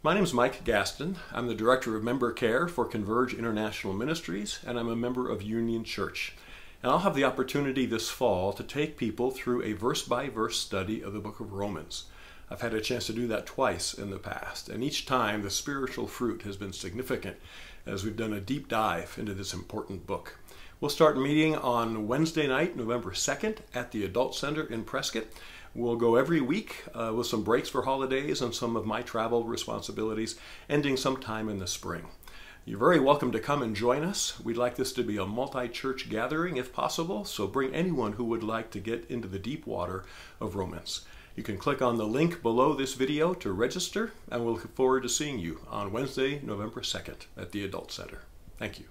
My name is Mike Gaston. I'm the Director of Member Care for Converge International Ministries, and I'm a member of Union Church. And I'll have the opportunity this fall to take people through a verse by verse study of the book of Romans. I've had a chance to do that twice in the past, and each time the spiritual fruit has been significant as we've done a deep dive into this important book. We'll start meeting on Wednesday night, November 2nd, at the Adult Center in Prescott. We'll go every week uh, with some breaks for holidays and some of my travel responsibilities, ending sometime in the spring. You're very welcome to come and join us. We'd like this to be a multi church gathering if possible, so bring anyone who would like to get into the deep water of Romans. You can click on the link below this video to register, and we'll look forward to seeing you on Wednesday, November 2nd at the Adult Center. Thank you.